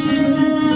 是。